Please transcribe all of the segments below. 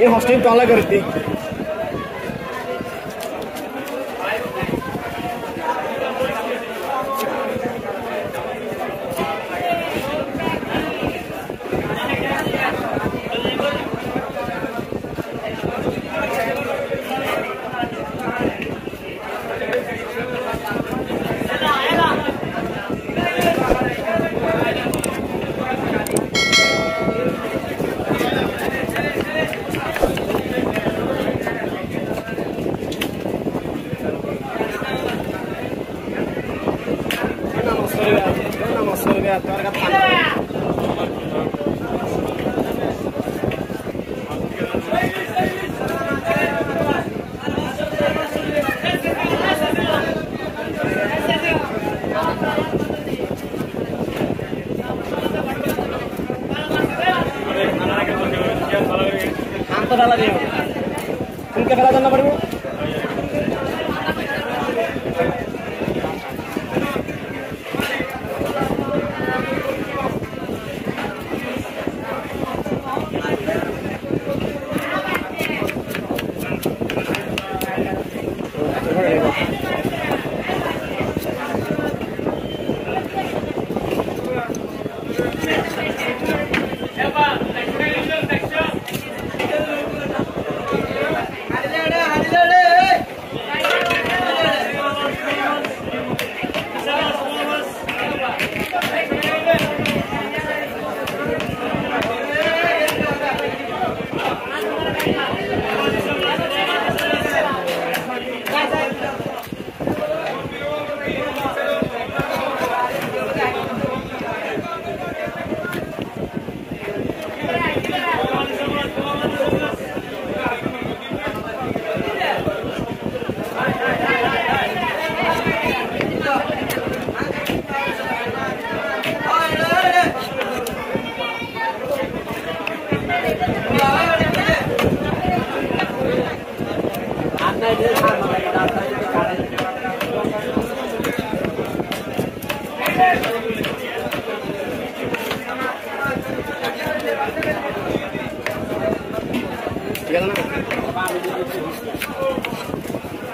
ये हॉस्टेल ताला कर दी ফেলা যাবে ফুলকে ফেলা জানা পারব? ハハハハ!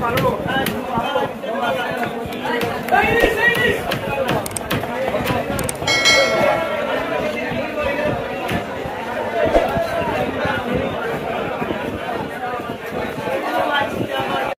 Hallo. Hallo.